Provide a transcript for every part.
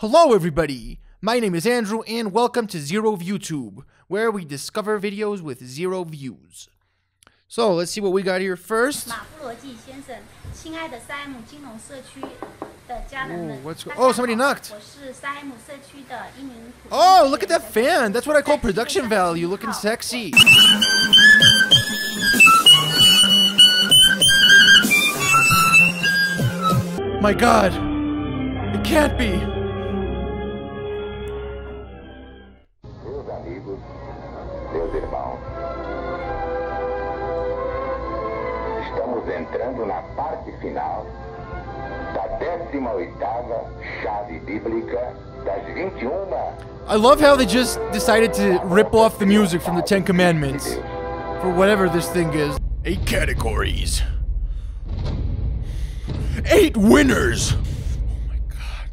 Hello everybody! My name is Andrew and welcome to Zero ViewTube, where we discover videos with zero views. So let's see what we got here first. What's go oh, somebody knocked. Oh, look at that fan. That's what I call production value, looking sexy. My god. It can't be. I love how they just decided to rip off the music from the Ten Commandments for whatever this thing is. Eight categories. Eight winners. Oh my god.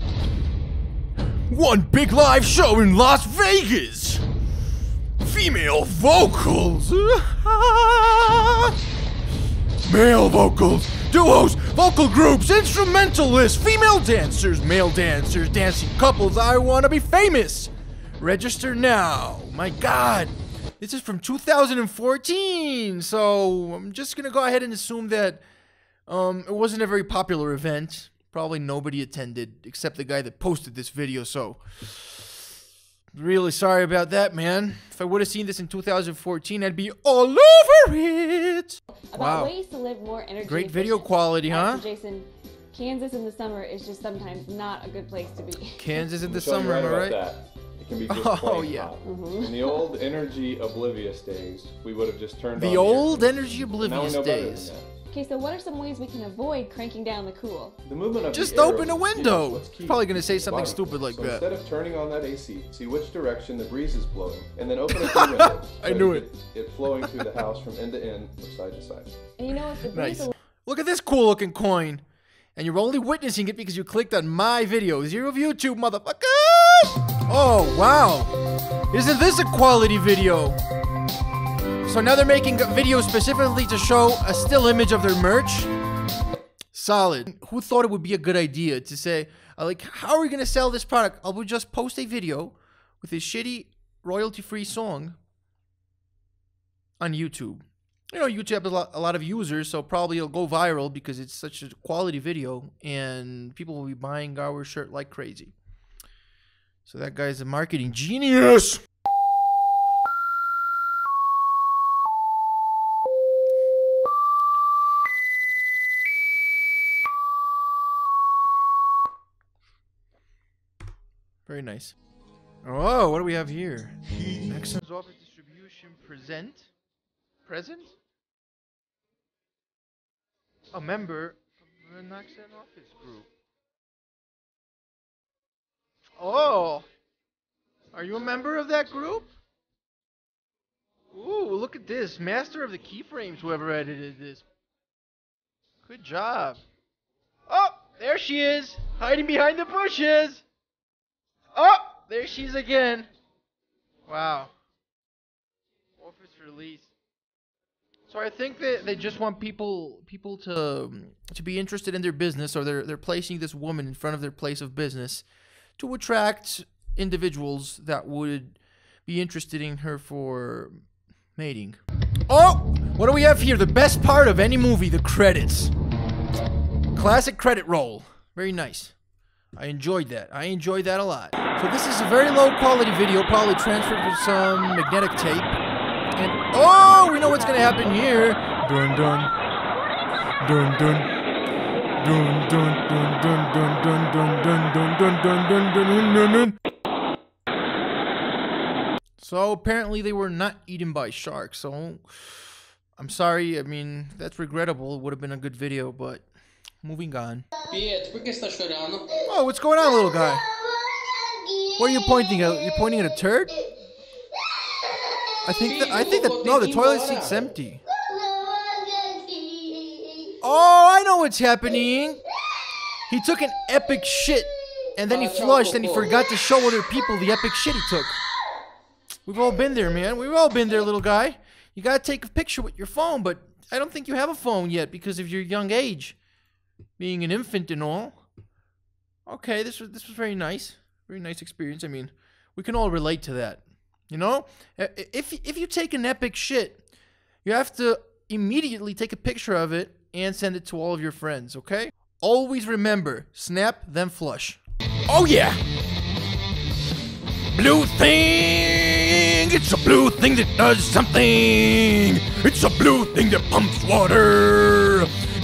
One big live show in Las Vegas. Female vocals. Male vocals, duos, vocal groups, instrumentalists, female dancers, male dancers, dancing couples. I want to be famous. Register now. My God. This is from 2014. So I'm just going to go ahead and assume that um, it wasn't a very popular event. Probably nobody attended except the guy that posted this video. So really sorry about that, man. If I would have seen this in 2014, I'd be all over it. about Wow. ways to live more energy. Great video quality, Uh, huh? so Jason, Kansas in the summer is just sometimes not a good place to be. Kansas in the Michelle, summer, am I right right? that. It can be just Oh, plain yeah. hot. In the old energy oblivious days, we would have just turned on The old air energy conditioning. Now we oblivious know better than days. That. Okay, so what are some ways we can avoid cranking down the cool? The movement of Just the open a the window. skin is what's key Probably gonna say something survival. stupid like so that. Instead of turning on that AC, see which direction the breeze is blowing, and then open up the window. I knew it. It flowing through the house from end to end or side to side. And you know what? The breeze Nice. Look at this cool looking coin. And you're only witnessing it because you clicked on my video. Zero ViewTube, motherfucker! Oh, wow. Isn't this a quality video? So now they're making a video specifically to show a still image of their merch. Solid. Who thought it would be a good idea to say, uh, like, how are we going to sell this product? I will just post a video with a shitty royalty free song on YouTube you know, YouTube has a lot, a lot of users, so probably it'll go viral because it's such a quality video and people will be buying our shirt like crazy. So that guy's a marketing genius. Very nice. Oh, what do we have here? Maxim's Office Distribution present. Present? A member of the Office Group. Oh! Are you a member of that group? Ooh, look at this. Master of the keyframes, whoever edited this. Good job. Oh, there she is. Hiding behind the bushes. Oh, there she's again. Wow. Office release. So I think that they just want people people to to be interested in their business, or they're they're placing this woman in front of their place of business to attract individuals that would be interested in her for mating. Oh, what do we have here? The best part of any movie: the credits. Classic credit roll. Very nice. I enjoyed that. I enjoyed that a lot. So this is a very low quality video, probably transferred with some magnetic tape. And oh, we know what's gonna happen here. Dun dun. Dun dun. Dun dun dun dun dun dun dun dun dun dun dun dun dun dun dun. So apparently they were not eaten by sharks. So I'm sorry. I mean that's regrettable. It would have been a good video, but moving on. Pietro, por que você chorando? Oh, what's going on, little guy? What are you pointing at? You're pointing at a turd? I think that I think that no, the toilet seat's empty. Oh, I know what's happening. He took an epic shit and then he ah, flushed and he forgot to show other people the epic shit he took. We've all been there, man. We've all been there, little guy. You gotta take a picture with your phone, but I don't think you have a phone yet because of your young age, being an infant and all. Okay, this was this was very nice. very nice experience. I mean, we can all relate to that. You know, if if you take an epic shit, you have to immediately take a picture of it and send it to all of your friends. Okay? Always remember, snap then flush. Oh yeah. Blue thing! It's a blue thing that does something! It's a blue thing that pumps water!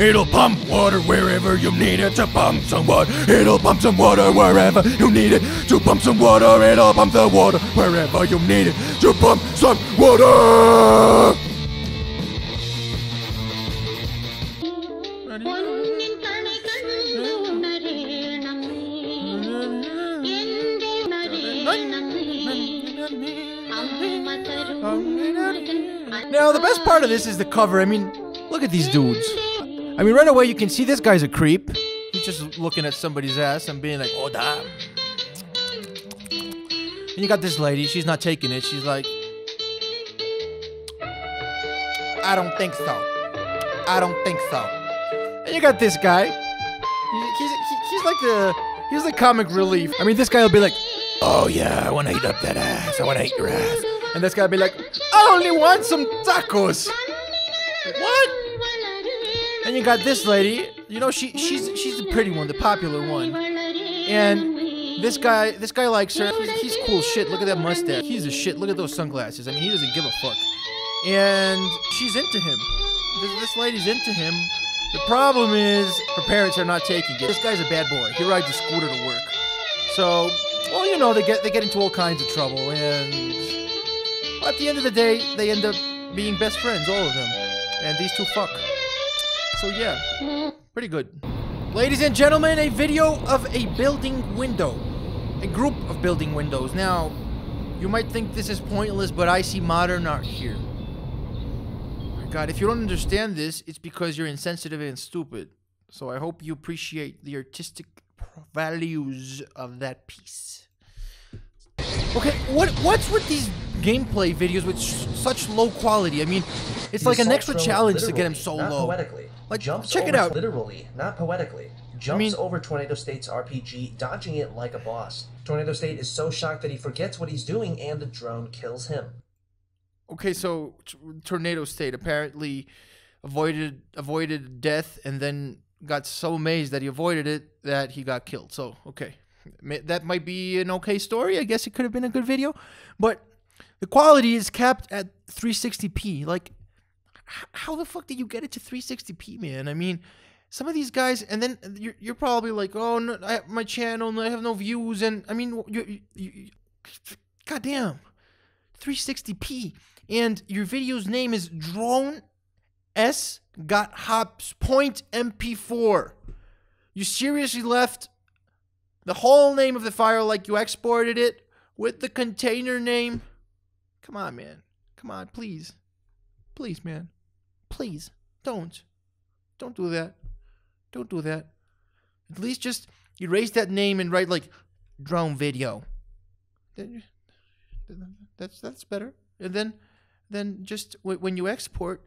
It'll pump water wherever you need it to pump some water. It'll pump some water wherever you need it to pump some water. It'll pump the water wherever you need it to pump some water! Now, the best part of this is the cover. I mean, look at these dudes. I mean, right away you can see this guy's a creep. He's just looking at somebody's ass and being like, oh, damn. And you got this lady. She's not taking it. She's like, I don't think so. I don't think so. And you got this guy. He's, he's, he's like the he's the comic relief. I mean, this guy will be like, "Oh yeah, I want to eat up that ass. I want to eat your ass." And this guy will be like, "I only want some tacos." And you got this lady. You know, she she's she's the pretty one, the popular one. And this guy this guy likes her. He's, he's cool shit. Look at that mustache. He's a shit. Look at those sunglasses. I mean, he doesn't give a fuck. And she's into him. This, this lady's into him. The problem is her parents are not taking it. This guy's a bad boy. He rides a scooter to work. So, well, you know, they get they get into all kinds of trouble, and at the end of the day, they end up being best friends, all of them. And these two fuck. So yeah, mm-hmm. pretty good. Ladies and gentlemen, a video of a building window, a group of building windows. Now, you might think this is pointless, but I see modern art here. My God, if you don't understand this, it's because you're insensitive and stupid. So I hope you appreciate the artistic values of that piece. Okay, what what's with these gameplay videos with such low quality? I mean, it's like an extra challenge to get him so low. Poetically. Like, jumps check it out. Literally, not poetically. Jumps mean- over Tornado State's RPG, dodging it like a boss. Tornado State is so shocked that he forgets what he's doing, and the drone kills him. Okay, so t- tornado state apparently avoided avoided death and then got so amazed that he avoided it that he got killed. So okay, that might be an okay story. I guess it could have been a good video, but the quality is capped at 360p. Like, how the fuck did you get it to 360p, man? I mean. Some of these guys, and then you're, you're probably like, oh, no, I my channel, I have no views, and I mean, you, you, you, goddamn, 360p and your video's name is drone s got hops point mp4 you seriously left the whole name of the file like you exported it with the container name come on man come on please please man please don't don't do that don't do that at least just erase that name and write like drone video that's that's better. And then then just when you export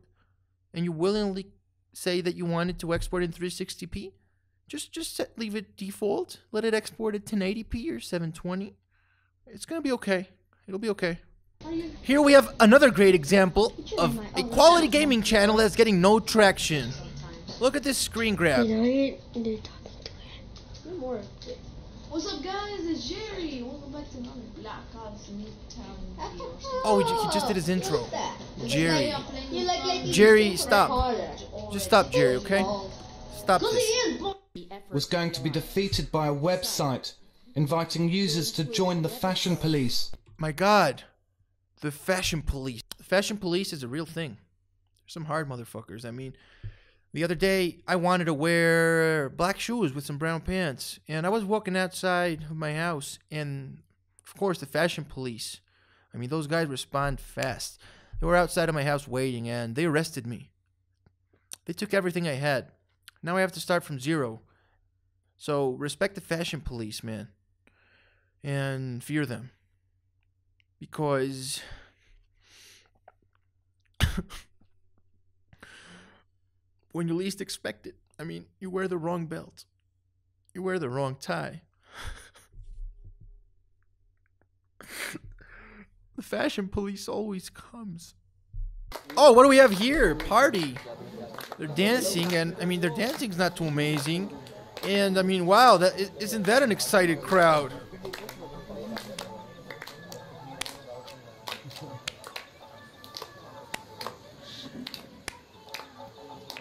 and you willingly say that you wanted to export in 360p, just just set, leave it default. Let it export at 1080p or 720. It's gonna be okay. It'll be okay. Here we have another great example of a quality gaming channel that's getting no traction. Look at this screen grab. What's up, guys? It's Jerry. Welcome back to another Black Ops Midtown video. Oh, he, just did his intro. Jerry. I'm playing You with look like Jerry, stop. Just stop, Jerry, okay? Stop this. was going to be defeated by a website inviting users to join the fashion police. My God, the fashion police. The fashion police is a real thing. There's some hard motherfuckers. I mean, the other day I wanted to wear black shoes with some brown pants, and I was walking outside of my house, and of course the fashion police. I mean, those guys respond fast. They were outside of my house waiting, and they arrested me. They took everything I had. Now I have to start from zero. So respect the fashion police, man, and fear them because when you least expect it, I mean, you wear the wrong belt, you wear the wrong tie, the fashion police always comes. Oh, what do we have here? Party. They're dancing, and I mean, their dancing's not too amazing. And I mean, wow, that isn't that an excited crowd?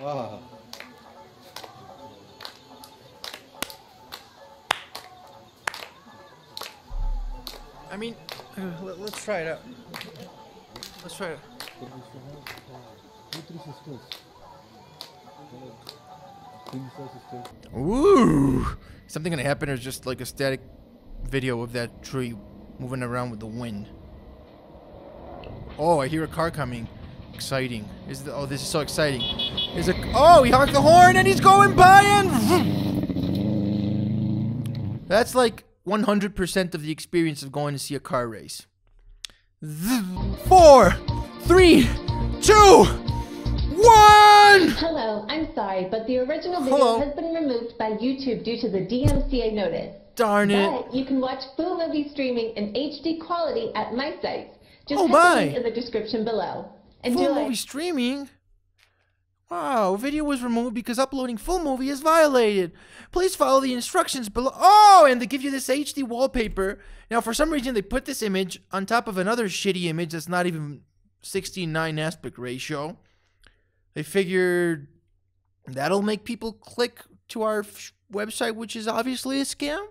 I mean, uh, let, us try it out. Let's try it. Ooh! Something gonna happen or just like a static video of that tree moving around with the wind. Oh, I hear a car coming. Exciting. Is the, oh, this is so exciting. Is a oh, he honked the horn and he's going by and that's like 100% of the experience of going to see a car race. Four, three, two, one. Hello, I'm sorry, but the original video Hello. has been removed by YouTube due to the DMCA notice. Darn it. But you can watch full movie streaming in HD quality at my site. Just Oh my. the link in the description below. Enjoy. Full movie streaming? Wow, video was removed because uploading full movie is violated. Please follow the instructions below. Oh, and they give you this HD wallpaper. Now, for some reason, they put this image on top of another shitty image that's not even 69 aspect ratio. They figured that'll make people click to our website, which is obviously a scam.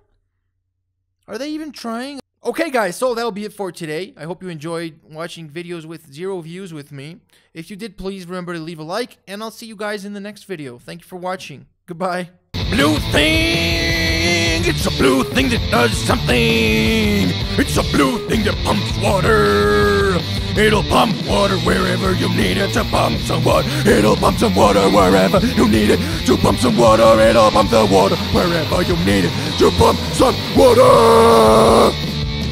Are they even trying? Okay, guys, so that'll be it for today. I hope you enjoyed watching videos with zero views with me. If you did, please remember to leave a like, and I'll see you guys in the next video. Thank you for watching. Goodbye. Blue thing! It's a blue thing that does something! It's a blue thing that pumps water! It'll pump water wherever you need it to pump some water. It'll pump some water wherever you need it to pump some water. It'll pump the water wherever you need it to pump some water!